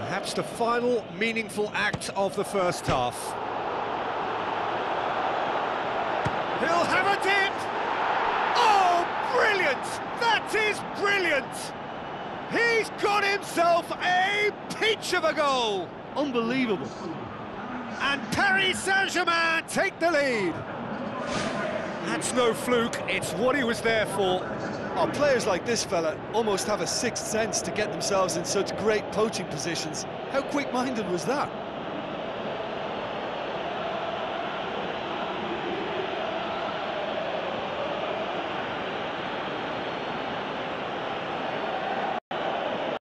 Perhaps the final meaningful act of the first half. He'll have a dip! Oh, brilliant! That is brilliant! He's got himself a peach of a goal! Unbelievable. And Paris Saint-Germain take the lead. That's no fluke, it's what he was there for. Oh, players like this fella almost have a sixth sense to get themselves in such great poaching positions. How quick-minded was that?